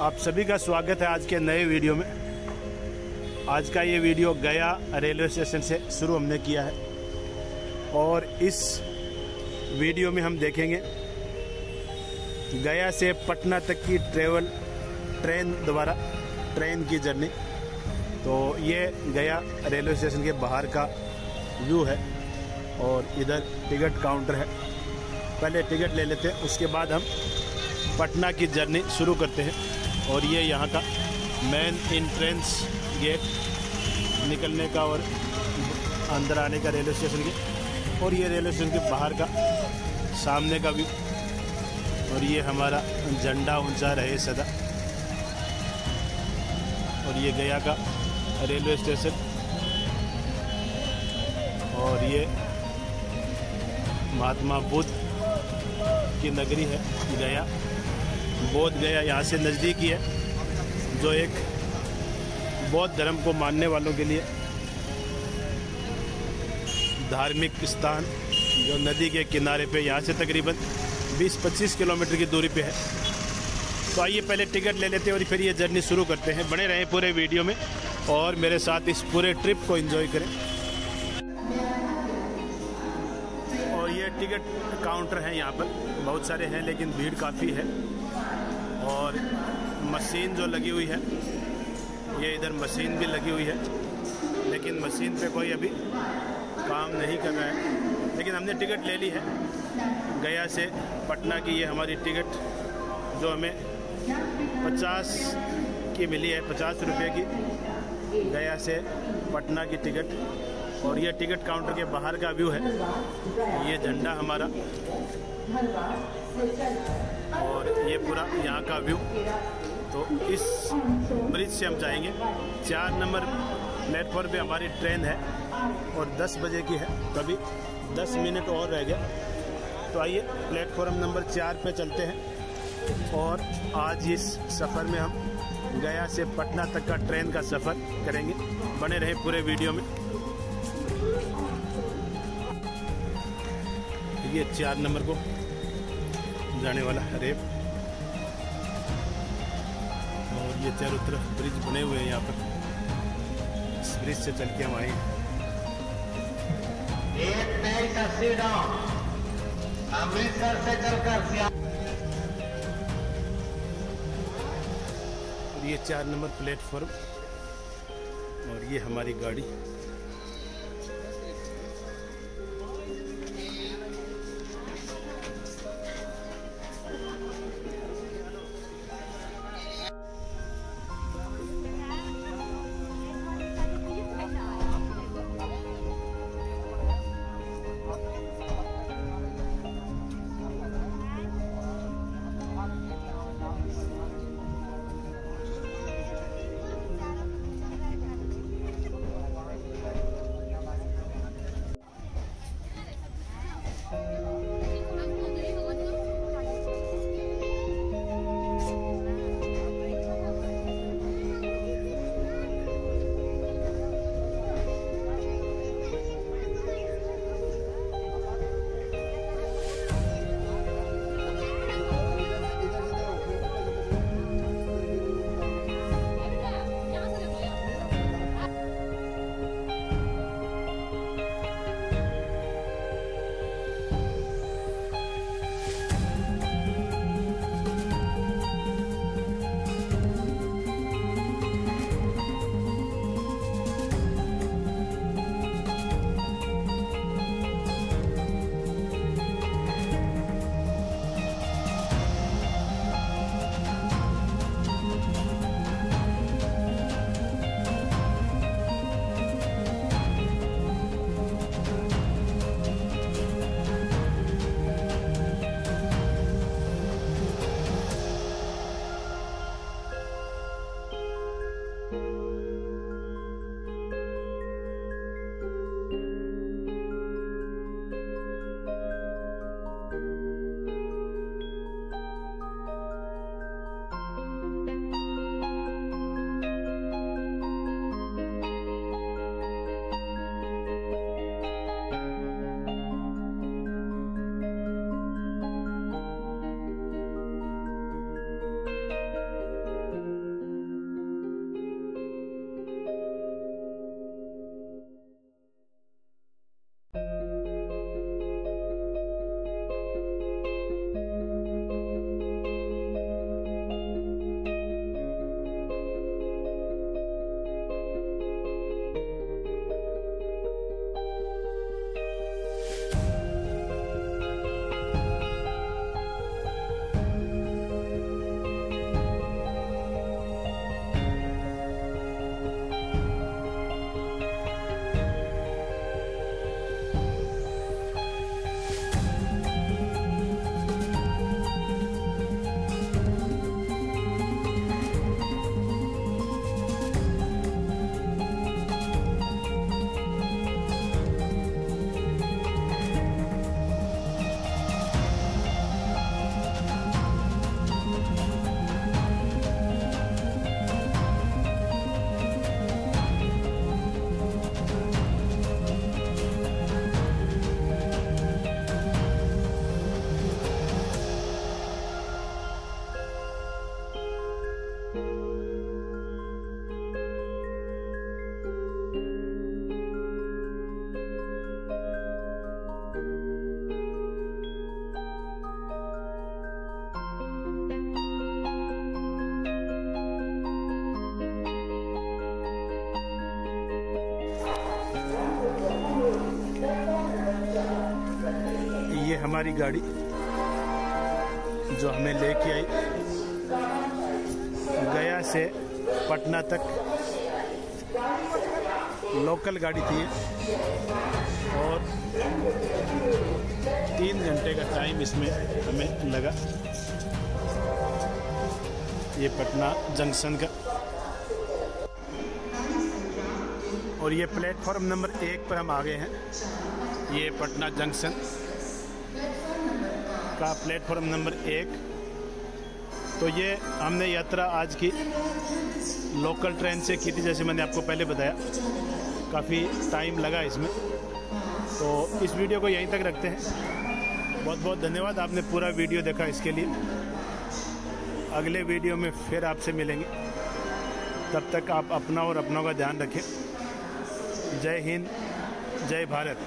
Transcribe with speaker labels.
Speaker 1: आप सभी का स्वागत है आज के नए वीडियो में। आज का ये वीडियो गया रेलवे स्टेशन से शुरू हमने किया है। और इस वीडियो में हम देखेंगे, गया से पटना तक की ट्रेवल ट्रेन द्वारा ट्रेन की जर्नी तो ये गया रेलवे स्टेशन के बाहर का व्यू है और इधर टिकट काउंटर है। पहले टिकट ले लेते हैं, उसके बाद हम पटना की जर्नी शुरू करते हैं। और ये यहाँ का मेन इंट्रेंस गेट निकलने का और अंदर आने का रेलवे स्टेशन के और ये रेलवे स्टेशन के बाहर का सामने का भी और ये हमारा झंडा ऊँचा रहे सदा। और ये गया का रेलवे स्टेशन और ये महात्मा बुद्ध की नगरी है गया। बोध गया यहाँ से नज़दीक ही है, जो एक बौद्ध धर्म को मानने वालों के लिए धार्मिक स्थान, जो नदी के किनारे पे यहाँ से तकरीबन 20-25 किलोमीटर की दूरी पे है। तो आइए पहले टिकट ले लेते हैं और फिर ये जर्नी शुरू करते हैं। बने रहें पूरे वीडियो में और मेरे साथ इस पूरे ट्रिप को एंजॉय करें। और ये टिकट काउंटर हैं यहाँ पर। बहुत सारे हैं, लेकिन भीड़ काफ़ी है। और मशीन जो लगी हुई है, ये इधर मशीन भी लगी हुई है, लेकिन मशीन पे कोई अभी काम नहीं कर रहा है। लेकिन हमने टिकट ले ली है, गया से पटना की ये हमारी टिकट, जो हमें पचास की मिली है, पचास रुपये की, गया से पटना की टिकट। और ये टिकट काउंटर के बाहर का व्यू है, ये झंडा हमारा। और ये पूरा यहाँ का व्यू। तो इस ब्रिज से हम जाएँगे। चार नंबर प्लेटफॉर्म पे हमारी ट्रेन है और 10 बजे की है। तभी 10 मिनट और रह गया। तो आइए, प्लेटफॉर्म नंबर चार पे चलते हैं। और आज इस सफ़र में हम गया से पटना तक का ट्रेन का सफ़र करेंगे। बने रहे पूरे वीडियो में। ये चार नंबर को जाने वाला रेप। और ये चारों तरफ़ ब्रिज बने हुए हैं यहाँ पर। इस ब्रिज से चल के हम आए
Speaker 2: अमृतसर से चलकर
Speaker 1: और ये चार नंबर प्लेटफॉर्म। और ये हमारी गाड़ी। हमारी गाड़ी जो हमें लेके आई, गया से पटना तक। लोकल गाड़ी थी और तीन घंटे का टाइम इसमें हमें लगा। ये पटना जंक्शन का। और ये प्लेटफॉर्म नंबर एक पर हम आ गए हैं। ये पटना जंक्शन। का प्लेटफॉर्म नंबर एक। तो ये हमने यात्रा आज की लोकल ट्रेन से की थी, जैसे मैंने आपको पहले बताया। काफ़ी टाइम लगा इसमें। तो इस वीडियो को यहीं तक रखते हैं। बहुत बहुत धन्यवाद, आपने पूरा वीडियो देखा इसके लिए। अगले वीडियो में फिर आपसे मिलेंगे। तब तक आप अपना और अपनों का ध्यान रखें। जय हिंद, जय भारत।